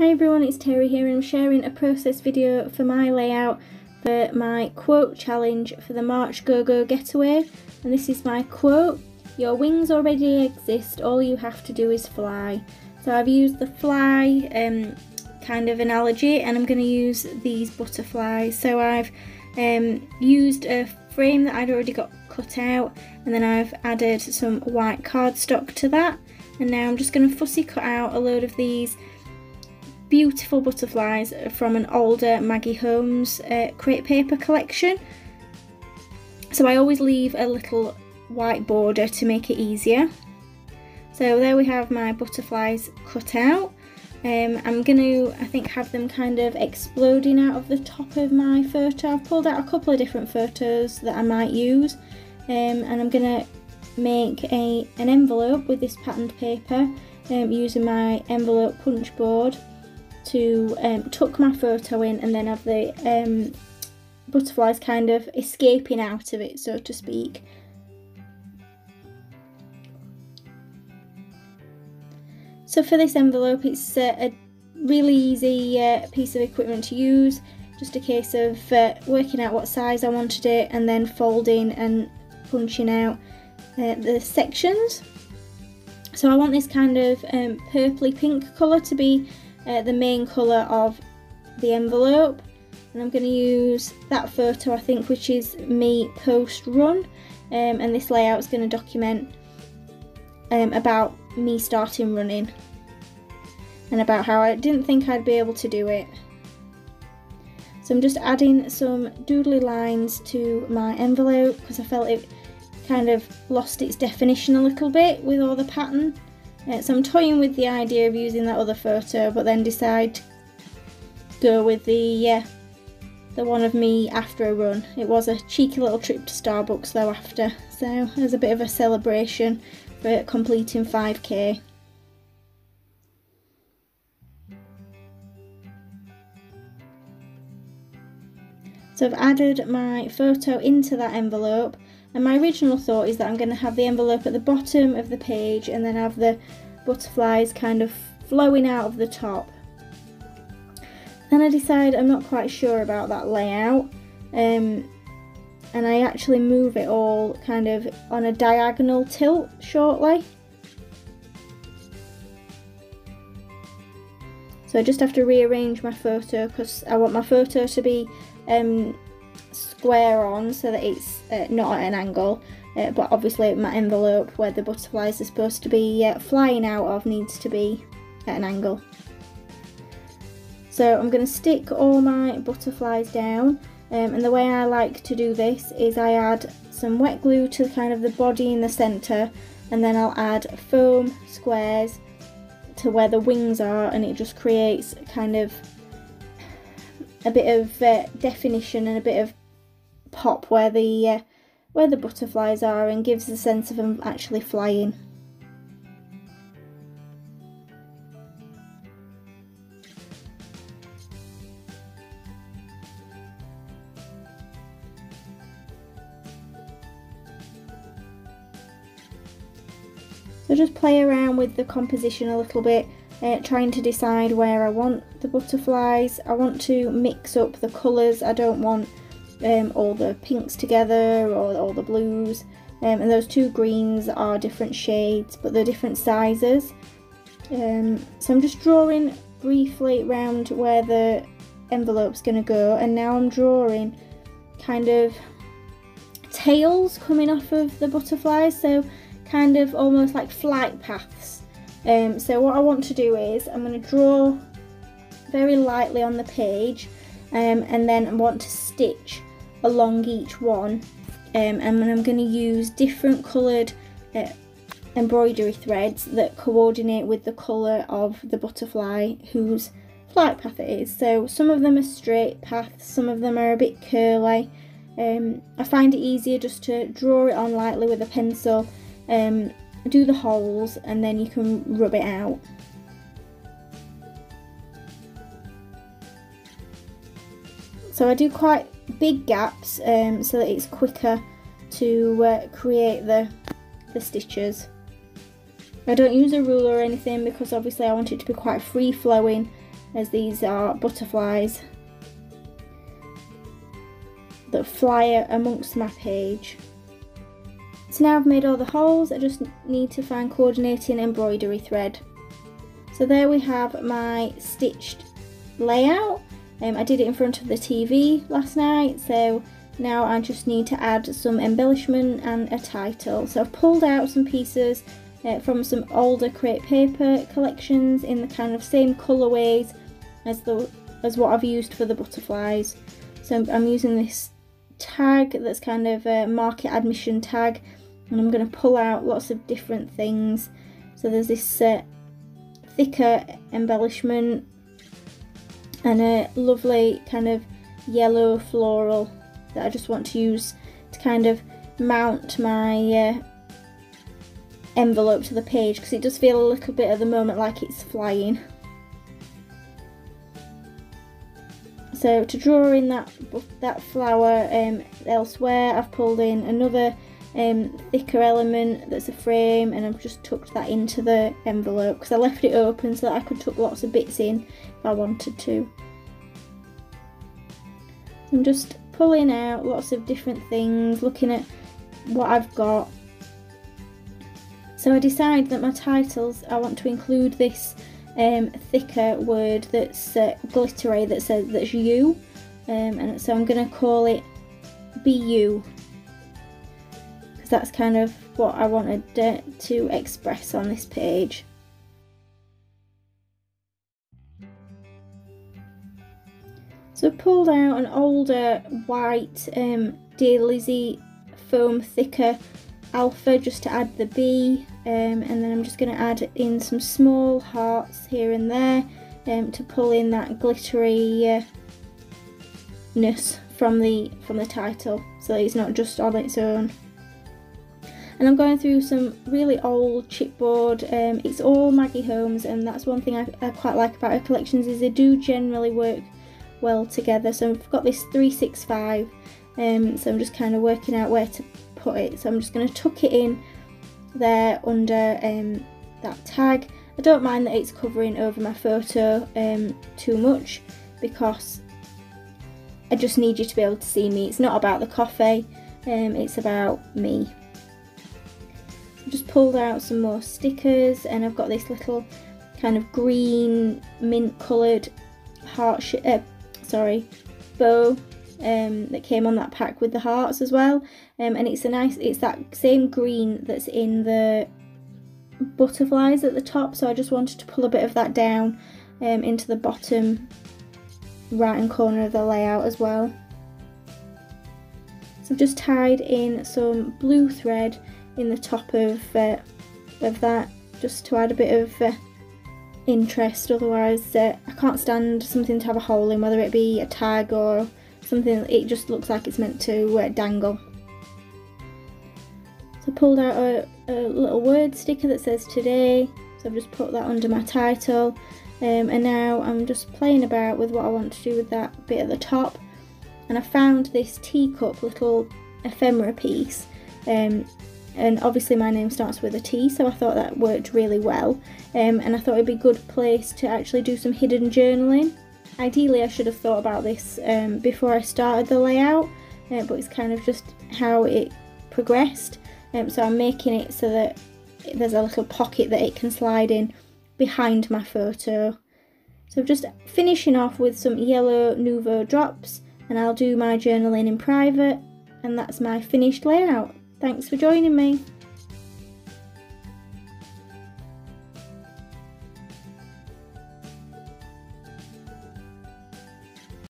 Hi everyone, it's Terri here and I'm sharing a process video for my layout for my quote challenge for the March GoGo Getaway. And this is my quote, your wings already exist, all you have to do is fly. So I've used the fly um, kind of analogy and I'm going to use these butterflies. So I've um, used a frame that I'd already got cut out and then I've added some white cardstock to that and now I'm just going to fussy cut out a load of these beautiful butterflies from an older Maggie Holmes uh, crepe paper collection. So I always leave a little white border to make it easier. So there we have my butterflies cut out. Um, I'm going to, I think, have them kind of exploding out of the top of my photo. I've pulled out a couple of different photos that I might use. Um, and I'm going to make a, an envelope with this patterned paper um, using my envelope punch board to um, tuck my photo in and then have the um, butterflies kind of escaping out of it, so to speak. So for this envelope, it's uh, a really easy uh, piece of equipment to use. Just a case of uh, working out what size I wanted it and then folding and punching out uh, the sections. So I want this kind of um, purpley pink colour to be uh, the main colour of the envelope. And I'm going to use that photo I think which is me post run um, and this layout is going to document um, about me starting running and about how I didn't think I'd be able to do it. So I'm just adding some doodly lines to my envelope because I felt it kind of lost its definition a little bit with all the pattern uh, so I'm toying with the idea of using that other photo, but then decide to go with the uh, the one of me after a run. It was a cheeky little trip to Starbucks though after, so as a bit of a celebration for completing 5k. So I've added my photo into that envelope and my original thought is that I'm going to have the envelope at the bottom of the page and then have the butterflies kind of flowing out of the top. Then I decide I'm not quite sure about that layout um, and I actually move it all kind of on a diagonal tilt shortly. So I just have to rearrange my photo because I want my photo to be um, square on so that it's uh, not at an angle uh, but obviously my envelope where the butterflies are supposed to be uh, flying out of needs to be at an angle. So I'm going to stick all my butterflies down um, and the way I like to do this is I add some wet glue to kind of the body in the centre and then I'll add foam squares to where the wings are and it just creates kind of a bit of uh, definition and a bit of pop where the uh, where the butterflies are and gives a sense of them actually flying. So just play around with the composition a little bit, uh, trying to decide where I want the butterflies. I want to mix up the colours, I don't want um, all the pinks together or all the blues um, and those two greens are different shades but they're different sizes. Um, so I'm just drawing briefly around where the envelope's going to go and now I'm drawing kind of tails coming off of the butterflies so kind of almost like flight paths. Um, so what I want to do is I'm going to draw very lightly on the page um, and then I want to stitch along each one um, and I'm going to use different coloured uh, embroidery threads that coordinate with the colour of the butterfly whose flight path it is. So some of them are straight paths, some of them are a bit curly. Um, I find it easier just to draw it on lightly with a pencil, um, do the holes and then you can rub it out. So I do quite big gaps um, so that it's quicker to uh, create the, the stitches. I don't use a ruler or anything because obviously I want it to be quite free flowing as these are butterflies that fly amongst my page. So now I've made all the holes, I just need to find coordinating embroidery thread. So there we have my stitched layout. Um, I did it in front of the TV last night, so now I just need to add some embellishment and a title. So I've pulled out some pieces uh, from some older crepe paper collections in the kind of same colourways as the as what I've used for the butterflies. So I'm using this tag that's kind of a market admission tag and I'm going to pull out lots of different things. So there's this uh, thicker embellishment and a lovely kind of yellow floral that I just want to use to kind of mount my uh, envelope to the page because it does feel a little bit at the moment like it's flying. So to draw in that that flower um, elsewhere I've pulled in another um, thicker element that's a frame and I've just tucked that into the envelope because I left it open so that I could tuck lots of bits in if I wanted to. I'm just pulling out lots of different things, looking at what I've got. So I decide that my titles, I want to include this um, thicker word that's uh, glittery that says that's you. Um, and so I'm going to call it Be You that's kind of what I wanted to express on this page. So I pulled out an older white um, Dear Lizzie foam thicker alpha just to add the B um, and then I'm just going to add in some small hearts here and there um, to pull in that glittery uh, ness from the from the title so it's not just on its own and I'm going through some really old chipboard um, it's all Maggie Holmes and that's one thing I, I quite like about her collections is they do generally work well together. So I've got this 365, um, so I'm just kind of working out where to put it. So I'm just going to tuck it in there under um, that tag. I don't mind that it's covering over my photo um, too much because I just need you to be able to see me. It's not about the coffee, um, it's about me. Pulled out some more stickers and I've got this little kind of green mint coloured heart uh, sorry, bow um, that came on that pack with the hearts as well. Um, and it's a nice, it's that same green that's in the butterflies at the top. So I just wanted to pull a bit of that down um, into the bottom right hand corner of the layout as well. So I've just tied in some blue thread in the top of, uh, of that just to add a bit of uh, interest. Otherwise uh, I can't stand something to have a hole in whether it be a tag or something. It just looks like it's meant to uh, dangle. So I pulled out a, a, little word sticker that says today. So I've just put that under my title. Um, and now I'm just playing about with what I want to do with that bit at the top. And I found this teacup little ephemera piece. Um, and obviously my name starts with a T so I thought that worked really well um, and I thought it'd be a good place to actually do some hidden journaling. Ideally I should have thought about this um, before I started the layout uh, but it's kind of just how it progressed um, so I'm making it so that there's a little pocket that it can slide in behind my photo. So just finishing off with some yellow Nuvo drops and I'll do my journaling in private and that's my finished layout. Thanks for joining me.